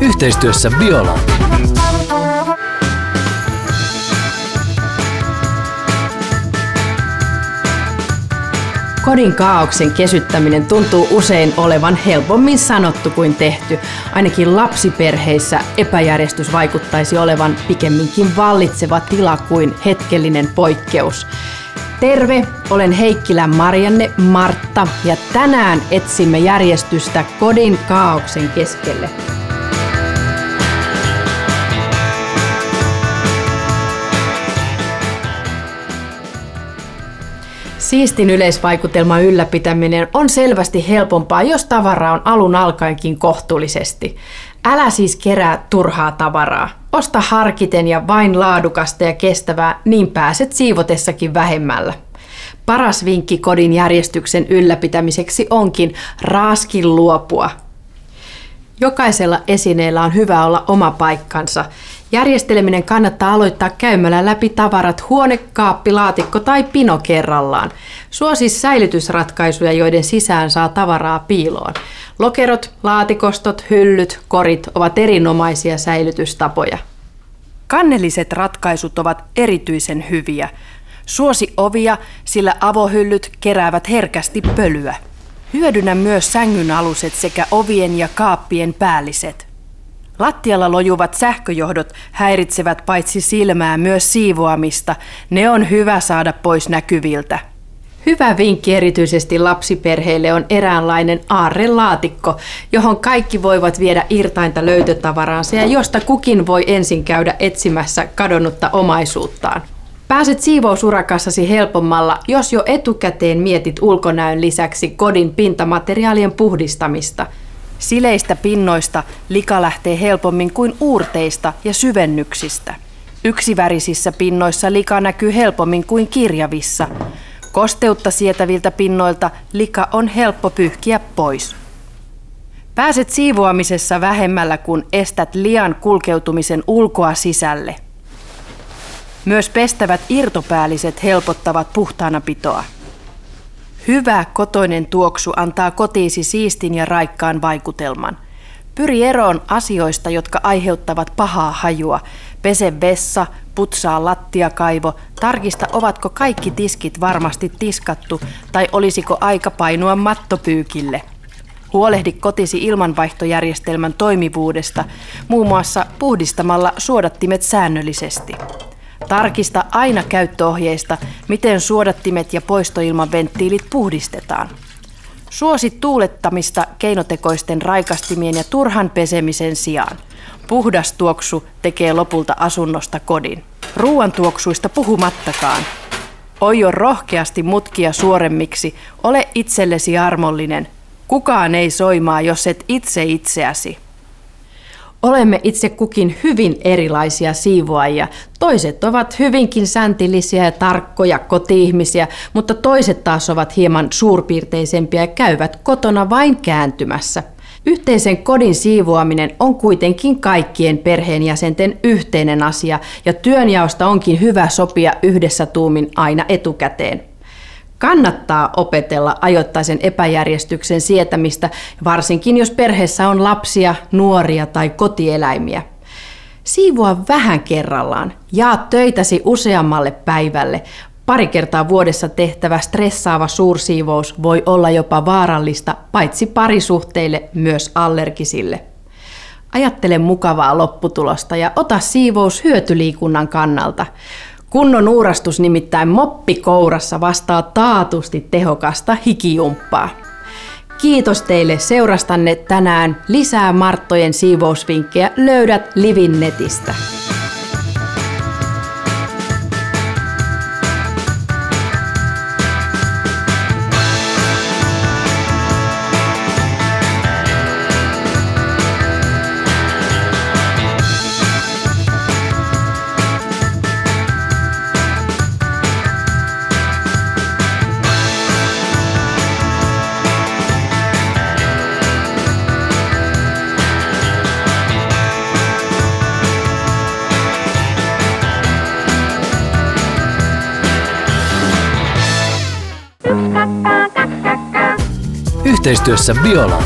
Yhteistyössä Biola. Kodin kaauksen kesyttäminen tuntuu usein olevan helpommin sanottu kuin tehty. Ainakin lapsiperheissä epäjärjestys vaikuttaisi olevan pikemminkin vallitseva tila kuin hetkellinen poikkeus. Terve, olen Heikkilän Marianne Martta ja tänään etsimme järjestystä kodin kaauksen keskelle. Siistin yleisvaikutelman ylläpitäminen on selvästi helpompaa, jos tavara on alun alkaenkin kohtuullisesti. Älä siis kerää turhaa tavaraa. Osta harkiten ja vain laadukasta ja kestävää, niin pääset siivotessakin vähemmällä. Paras vinkki kodin järjestyksen ylläpitämiseksi onkin raaskin luopua. Jokaisella esineellä on hyvä olla oma paikkansa. Järjesteleminen kannattaa aloittaa käymällä läpi tavarat huone, kaappi, laatikko tai pino kerrallaan. Suosi säilytysratkaisuja, joiden sisään saa tavaraa piiloon. Lokerot, laatikostot, hyllyt, korit ovat erinomaisia säilytystapoja. Kannelliset ratkaisut ovat erityisen hyviä. Suosi ovia, sillä avohyllyt keräävät herkästi pölyä. Hyödynnä myös sängyn aluset sekä ovien ja kaappien päälliset. Lattialla lojuvat sähköjohdot häiritsevät paitsi silmää myös siivoamista. Ne on hyvä saada pois näkyviltä. Hyvä vinkki erityisesti lapsiperheille on eräänlainen aarrelaatikko, johon kaikki voivat viedä irtainta löytötavaraansa ja josta kukin voi ensin käydä etsimässä kadonnutta omaisuuttaan. Pääset siivousurakkaassasi helpommalla, jos jo etukäteen mietit ulkonäön lisäksi kodin pintamateriaalien puhdistamista. Sileistä pinnoista lika lähtee helpommin kuin uurteista ja syvennyksistä. Yksivärisissä pinnoissa lika näkyy helpommin kuin kirjavissa. Kosteutta sietäviltä pinnoilta lika on helppo pyyhkiä pois. Pääset siivoamisessa vähemmällä, kun estät lian kulkeutumisen ulkoa sisälle. Myös pestävät irtopäälliset helpottavat puhtaana pitoa. Hyvä kotoinen tuoksu antaa kotiisi siistin ja raikkaan vaikutelman. Pyri eroon asioista, jotka aiheuttavat pahaa hajua. Pese vessa, putsaa lattiakaivo, tarkista ovatko kaikki tiskit varmasti tiskattu tai olisiko aika painua mattopyykille. Huolehdi kotisi ilmanvaihtojärjestelmän toimivuudesta, muun muassa puhdistamalla suodattimet säännöllisesti. Tarkista aina käyttöohjeista, miten suodattimet ja poistoilman venttiilit puhdistetaan. Suosi tuulettamista keinotekoisten raikastimien ja turhan pesemisen sijaan. Puhdas tuoksu tekee lopulta asunnosta kodin. Ruoan tuoksuista puhumattakaan. Oio rohkeasti mutkia suoremmiksi, ole itsellesi armollinen. Kukaan ei soimaa, jos et itse itseäsi. Olemme itse kukin hyvin erilaisia siivoajia. Toiset ovat hyvinkin säntillisiä ja tarkkoja koti-ihmisiä, mutta toiset taas ovat hieman suurpiirteisempiä ja käyvät kotona vain kääntymässä. Yhteisen kodin siivoaminen on kuitenkin kaikkien perheenjäsenten yhteinen asia ja työnjaosta onkin hyvä sopia yhdessä tuumin aina etukäteen. Kannattaa opetella ajoittaisen epäjärjestyksen sietämistä, varsinkin jos perheessä on lapsia, nuoria tai kotieläimiä. Siivoa vähän kerrallaan. Jaa töitäsi useammalle päivälle. Pari kertaa vuodessa tehtävä stressaava suursiivous voi olla jopa vaarallista paitsi parisuhteille myös allergisille. Ajattele mukavaa lopputulosta ja ota siivous hyötyliikunnan kannalta. Kunnon uurastus nimittäin moppi kourassa vastaa taatusti tehokasta hikijumppaa. Kiitos teille seurastanne tänään. Lisää Marttojen siivousvinkkejä löydät Livin netistä. Yhteistyössä Biola.